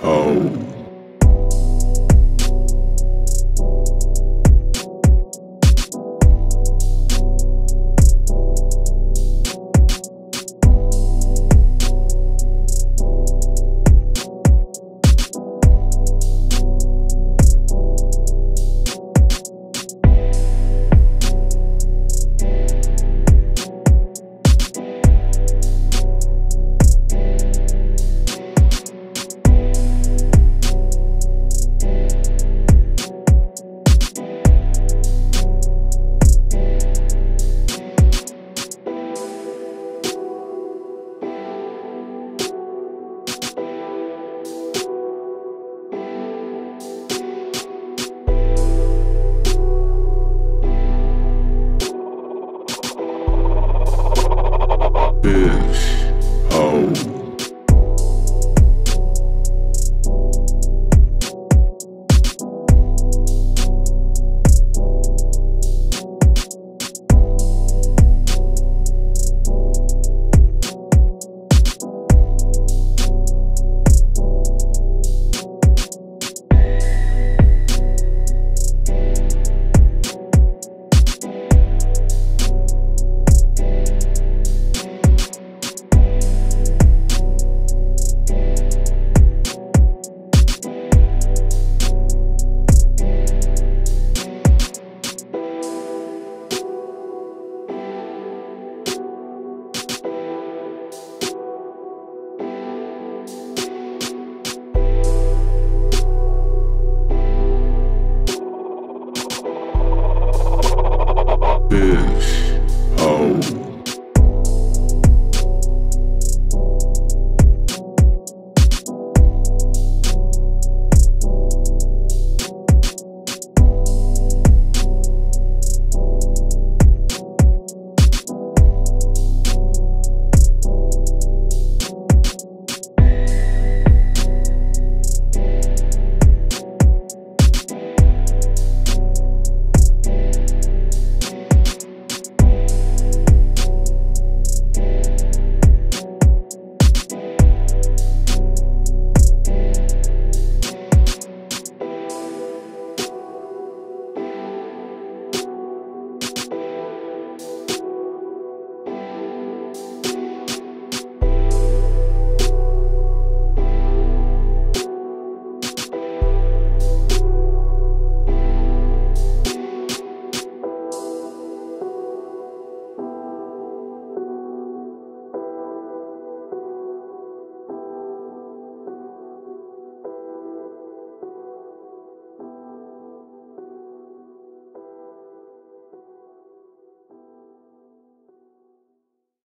Hoe. Hoe. Oh.